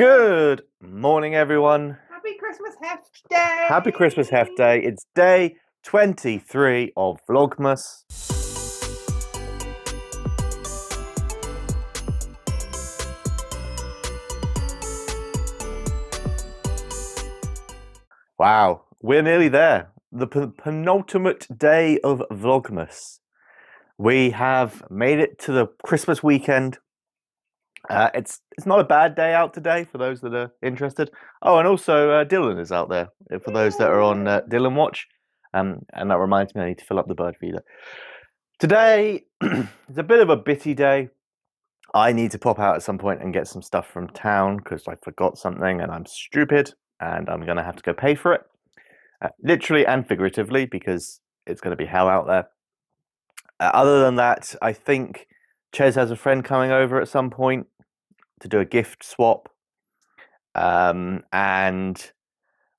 Good morning, everyone. Happy Christmas Heft Day! Happy Christmas Heft Day. It's day 23 of Vlogmas. Wow, we're nearly there. The penultimate day of Vlogmas. We have made it to the Christmas weekend. Uh, it's it's not a bad day out today for those that are interested. Oh, and also uh, Dylan is out there uh, for those that are on uh, Dylan Watch. Um, and that reminds me, I need to fill up the bird feeder. Today is a bit of a bitty day. I need to pop out at some point and get some stuff from town because I forgot something and I'm stupid and I'm going to have to go pay for it, uh, literally and figuratively, because it's going to be hell out there. Uh, other than that, I think Ches has a friend coming over at some point to do a gift swap. Um, and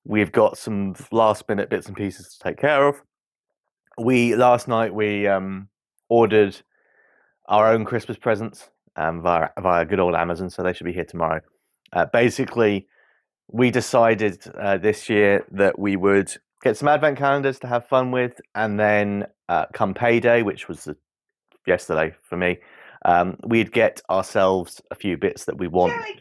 we've got some last minute bits and pieces to take care of. We last night we um, ordered our own Christmas presents um, via via good old Amazon, so they should be here tomorrow. Uh, basically, we decided uh, this year that we would get some advent calendars to have fun with, and then uh, come payday, which was yesterday for me, um, we'd get ourselves a few bits that we want. Jelly!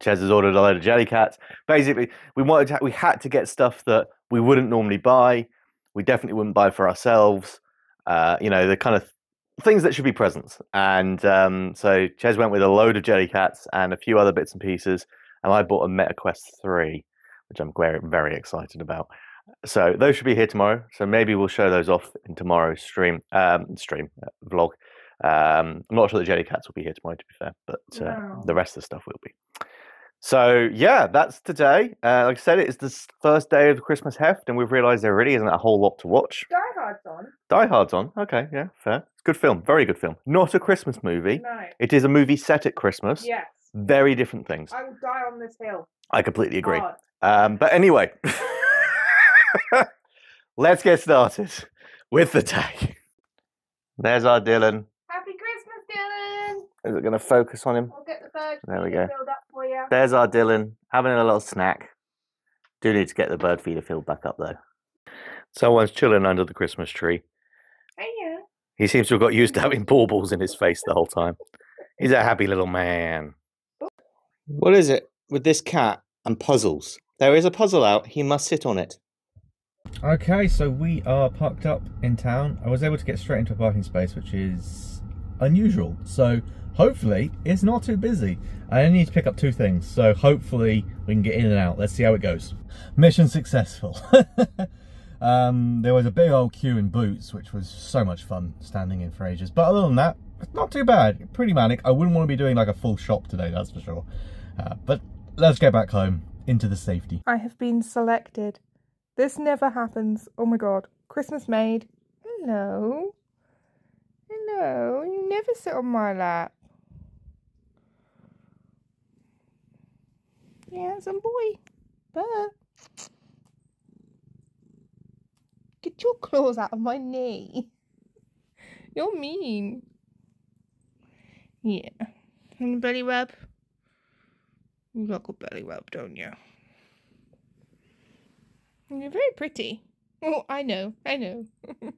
Ches has ordered a load of Jellycats. Basically, we wanted to, we had to get stuff that we wouldn't normally buy. We definitely wouldn't buy for ourselves. Uh, you know, the kind of things that should be presents. And um, so Ches went with a load of Jellycats and a few other bits and pieces. And I bought a MetaQuest 3, which I'm very, very excited about. So those should be here tomorrow. So maybe we'll show those off in tomorrow's stream, um, stream uh, vlog. Um, I'm not sure the Jellycats will be here tomorrow, to be fair, but uh, No. the rest of the stuff will be. So yeah, that's today. Uh, like I said, it's the first day of the Christmas heft, and we've realised there really isn't a whole lot to watch. Die Hard's on. Die Hard's on. Okay, yeah, fair. It's good film, very good film. Not a Christmas movie. No. It is a movie set at Christmas. Yes. Very different things. I will die on this hill. I completely agree. Um, but anyway, let's get started with the day. There's our Dylan. Happy Christmas, Dylan! Is it going to focus on him? We'll get the bird There we go. filled up for you. There's our Dylan having a little snack. Do need to get the bird feeder filled back up though. Someone's chilling under the Christmas tree. Hey, yeah. He seems to have got used to having baubles in his face the whole time. He's a happy little man. What is it with this cat and puzzles? There is a puzzle out. He must sit on it. Okay, so we are parked up in town. I was able to get straight into a parking space, which is unusual. So hopefully it's not too busy. I only need to pick up two things, so hopefully we can get in and out. Let's see how it goes. Mission successful. um, there was a big old queue in Boots, which was so much fun standing in for ages. But other than that, not too bad. Pretty manic. I wouldn't want to be doing like a full shop today, that's for sure. Uh, but let's get back home into the safety. I have been selected. This never happens. Oh my god. Christmas maid. Hello. Hello. You never sit on my lap. Yeah, handsome boy. But get your claws out of my knee. You're mean. Yeah. And belly rub. You like a belly rub, don't you? You're very pretty. Oh, I know, I know.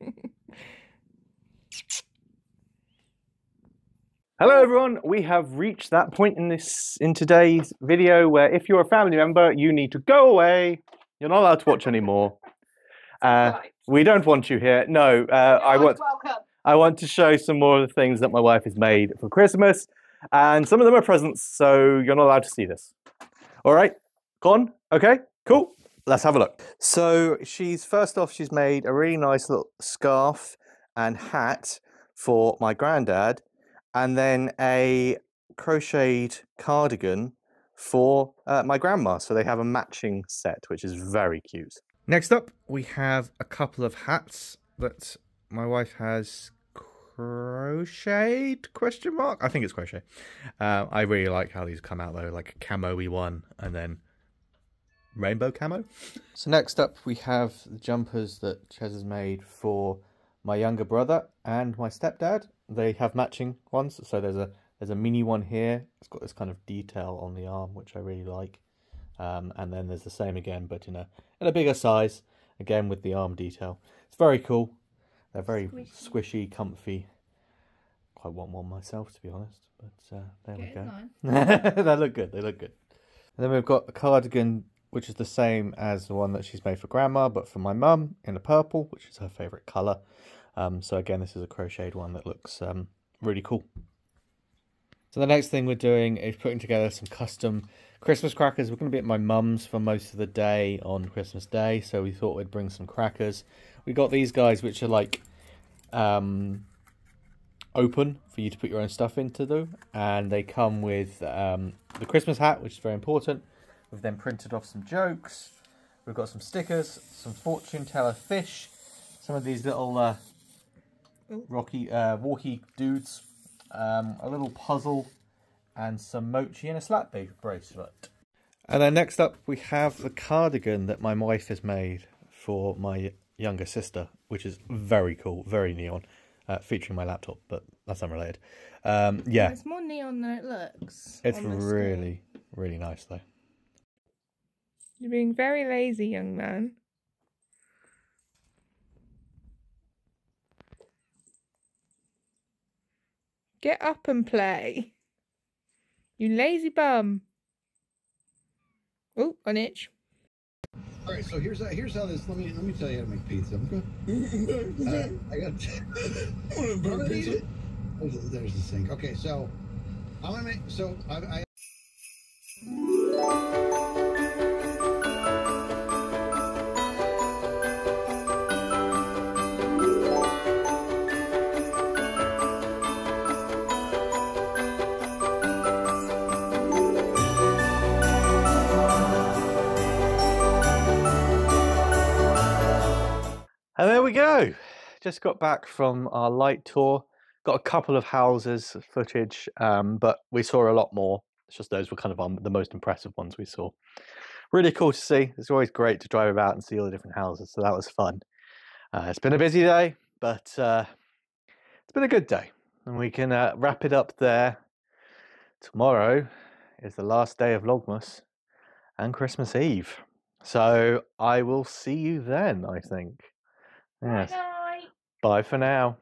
Hello everyone, we have reached that point in this in today's video where if you're a family member, you need to go away. You're not allowed to watch anymore. Uh, Right. we don't want you here. No, uh, I want welcome. I want to show some more of the things that my wife has made for Christmas, and some of them are presents, so you're not allowed to see this. All right, gone. Okay, cool. Let's have a look. So she's first off, she's made a really nice little scarf and hat for my granddad, and then a crocheted cardigan for uh, my grandma. So they have a matching set, which is very cute. Next up, we have a couple of hats that my wife has crocheted question mark i think it's crochet uh, i really like how these come out though like a camo-y one and then rainbow camo so next up we have the jumpers that ches has made for my younger brother and my stepdad they have matching ones so there's a There's a mini one here. It's got this kind of detail on the arm, which I really like. Um, and then there's the same again, but in a in a bigger size, again with the arm detail. It's very cool. They're very Squishy. squishy, comfy. Quite want one myself, to be honest. But uh, there we go. they look good. They look good. And then we've got a cardigan, which is the same as the one that she's made for grandma, but for my mum in a purple, which is her favourite colour. Um, so again, this is a crocheted one that looks um, really cool. So the next thing we're doing is putting together some custom Christmas crackers. We're going to be at my mum's for most of the day on Christmas Day, so we thought we'd bring some crackers. We got these guys, which are like um, open for you to put your own stuff into them, and they come with um, the Christmas hat, which is very important. We've then printed off some jokes. We've got some stickers, some fortune teller fish, some of these little uh. Rocky, uh, walkie dudes, um, a little puzzle, and some mochi and a slap bracelet. And then next up, we have the cardigan that my wife has made for my younger sister, which is very cool, very neon, uh, featuring my laptop, but that's unrelated. Um, yeah, It's more neon than it looks. it's on the screen. really, really nice though. You're being very lazy, young man. Get up and play. You lazy bum. Oh, an itch. All right, so here's how, here's how this. Let me let me tell you how to make pizza. I'm good. Uh, I got. Wanna eat it? There's, there's the sink. Okay, so I'm gonna make. So I, I Just got back from our light tour. Got a couple of houses footage, um, but we saw a lot more. It's just those were kind of um, the most impressive ones we saw. Really cool to see. It's always great to drive about and see all the different houses, so that was fun. Uh, it's been a busy day, but uh, it's been a good day, and we can uh, wrap it up there. Tomorrow is the last day of Vlogmas and Christmas Eve, so I will see you then. I think. Yes. Bye for now.